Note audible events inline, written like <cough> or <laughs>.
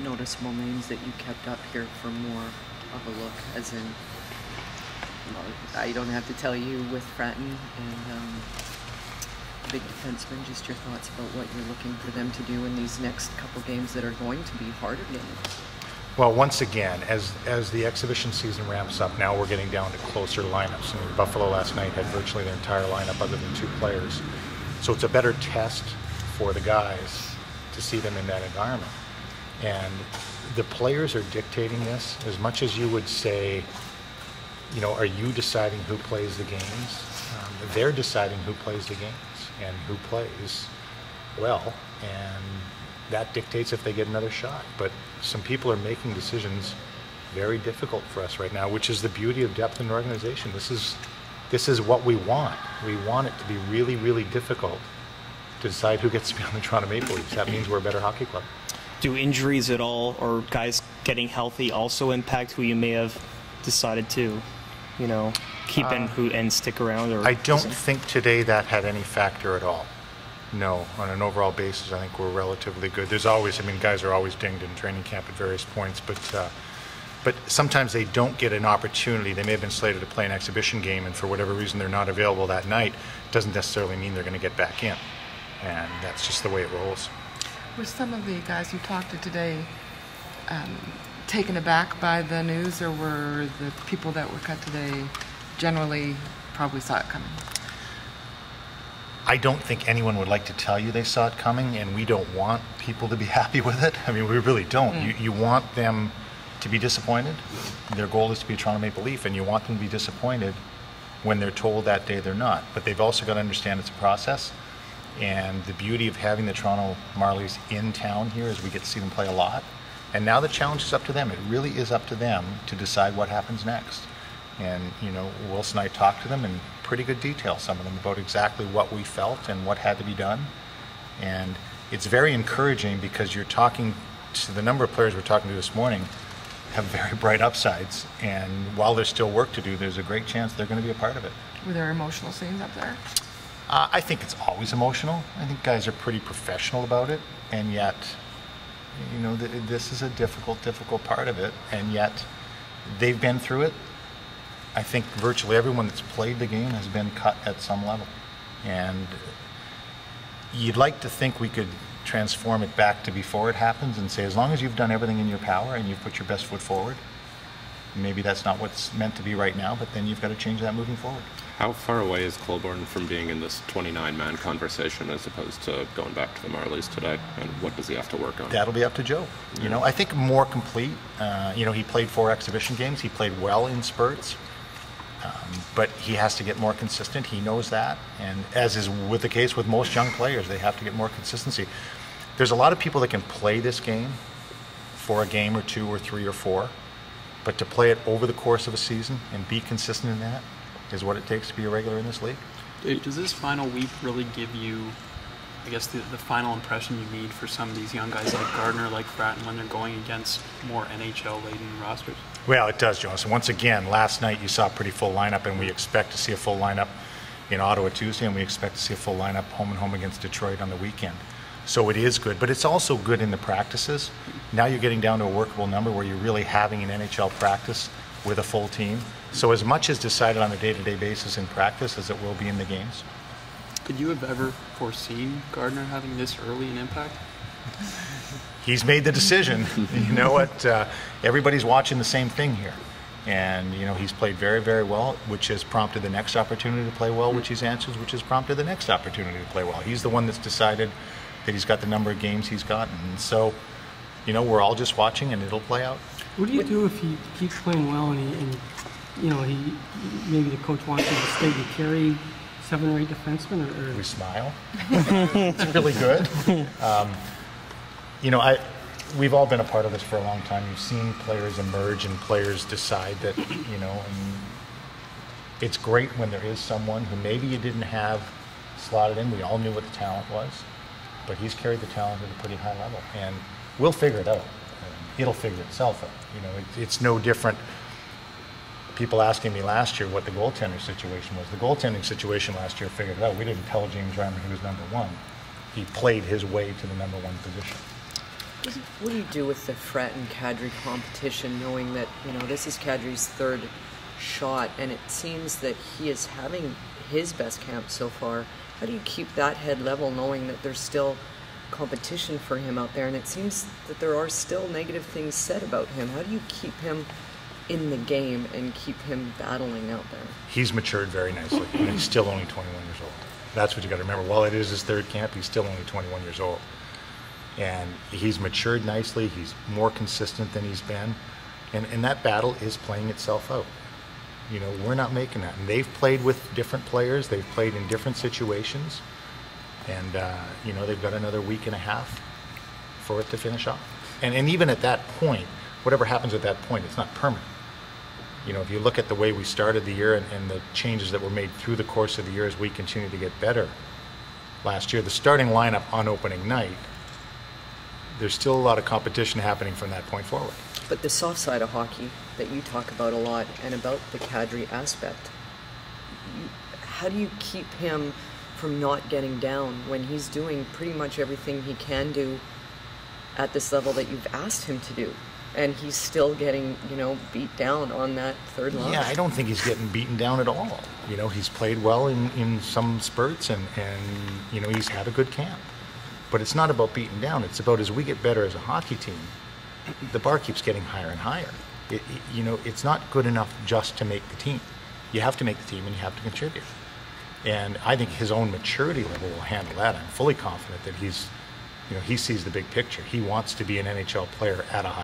noticeable names that you kept up here for more of a look? As in, I don't have to tell you with Frattin and um, big defenseman, just your thoughts about what you're looking for them to do in these next couple games that are going to be harder games. Well, once again, as as the exhibition season ramps up, now we're getting down to closer lineups. I mean, Buffalo last night had virtually their entire lineup other than two players, so it's a better test for the guys to see them in that environment. And the players are dictating this as much as you would say, you know, are you deciding who plays the games? Um, they're deciding who plays the games and who plays well, and that dictates if they get another shot. But some people are making decisions very difficult for us right now, which is the beauty of depth in an organization. This is this is what we want. We want it to be really, really difficult to decide who gets to be on the Toronto Maple Leafs. That means we're a better hockey club. Do injuries at all, or guys getting healthy, also impact who you may have decided to, you know, keep uh, in who and stick around? Or I don't think today that had any factor at all. No, on an overall basis, I think we're relatively good. There's always, I mean, guys are always dinged in training camp at various points, but uh, but sometimes they don't get an opportunity. They may have been slated to play an exhibition game, and for whatever reason they're not available that night. Doesn't necessarily mean they're going to get back in, and that's just the way it rolls. Were some of the guys you talked to today um, taken aback by the news, or were the people that were cut today generally probably saw it coming? I don't think anyone would like to tell you they saw it coming, and we don't want people to be <laughs> happy with it. I mean, we really don't. Mm. You, you want them to be disappointed. Their goal is to be a Toronto Maple Leaf, and you want them to be disappointed when they're told that day they're not. But they've also got to understand it's a process. And the beauty of having the Toronto Marlies in town here is we get to see them play a lot. And now the challenge is up to them. It really is up to them to decide what happens next. And, you know, Wilson and I talked to them in pretty good detail, some of them, about exactly what we felt and what had to be done. And it's very encouraging because you're talking to the number of players we're talking to this morning have very <laughs> bright upsides. And while there's still work to do, there's a great chance they're going to be a part of it. Were there emotional scenes up there? Uh, I think it's always emotional. I think guys are pretty professional about it. And yet, you know, th- this is a difficult, difficult part of it. And yet, they've been through it. I think virtually everyone that's played the game has been cut at some level. And you'd like to think we could transform it back to before it happens and say, as long as you've done everything in your power and you've put your best foot forward, maybe that's not what's meant to be right now, but then you've got to change that moving forward. How far away is Colborne from being in this 29 man conversation as opposed to going back to the Marlies today? And what does he have to work on? That'll be up to Joe. Yeah. You know, I think more complete. Uh, you know, he played four exhibition games, he played well in spurts. Um, but he has to get more consistent. He knows that. And as is with the case with most young players, they have to get more consistency. There's a lot of people that can play this game for a game or two or three or four, but to play it over the course of a season and be consistent in that is what it takes to be a regular in this league. Does this final week really give you, I guess, the, the final impression you need for some of these young guys like Gardiner, like Frattin, when they're going against more NHL laden rosters? Well, it does, Jonas. Once again, last night you saw a pretty full lineup, and we expect to see a full lineup in Ottawa Tuesday, and we expect to see a full lineup home and home against Detroit on the weekend. So it is good, but it's also good in the practices. Now you're getting down to a workable number where you're really having an NHL practice with a full team. So as much is decided on a day-to-day basis in practice as it will be in the games. Could you have ever foreseen Gardiner having this early an impact? He's made the decision. <laughs> you know what? Uh, everybody's watching the same thing here. And, you know, he's played very, very well, which has prompted the next opportunity to play well, which he's answered, which has prompted the next opportunity to play well. He's the one that's decided that he's got the number of games he's gotten. And so, you know, we're all just watching and it'll play out. What do you do if he keeps playing well and, he, and you know, he maybe the coach wants him to stay to carry seven or eight defensemen? Or, or? We smile. it's really good. <laughs> Um, you know, I we've all been a part of this for a long time. You've seen players emerge and players decide that, you know, and it's great when there is someone who maybe you didn't have slotted in. We all knew what the talent was but he's carried the talent at a pretty high level, and we'll figure it out. It'll figure itself out. You know, it, it's no different. People asking me last year what the goaltending situation was. The goaltending situation last year figured it out. We didn't tell James Reimer he was number one. He played his way to the number one position. What do you do with the Frattin Kadri competition, knowing that you know this is Kadri's third shot, and it seems that he is having his best camp so far? How do you keep that head level, knowing that there's still competition for him out there, and it seems that there are still negative things said about him? How do you keep him in the game and keep him battling out there? He's matured very nicely, and he's still only 21 years old. That's what you got to remember. While it is his third camp, he's still only 21 years old. And he's matured nicely. He's more consistent than he's been. And, and that battle is playing itself out. You know, we're not making that. And they've played with different players, they've played in different situations. And, uh, you know, they've got another week and a half for it to finish off. And, and even at that point, whatever happens at that point, it's not permanent. You know, if you look at the way we started the year and, and the changes that were made through the course of the year as we continue to get better last year, the starting lineup on opening night, there's still a lot of competition happening from that point forward. But the soft side of hockey that you talk about a lot and about the Kadri aspect, you, how do you keep him from not getting down when he's doing pretty much everything he can do at this level that you've asked him to do? And he's still getting, you know, beat down on that third line. Yeah, I don't think he's getting beaten down at all. You know, he's played well in, in some spurts and, and, you know, he's had a good camp. But it's not about beating down. It's about as we get better as a hockey team, the bar keeps getting higher and higher. It, you know, it's not good enough just to make the team. You have to make the team and you have to contribute. And I think his own maturity level will handle that. I'm fully confident that he's, you know, he sees the big picture. He wants to be an NHL player at a high